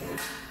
Okay.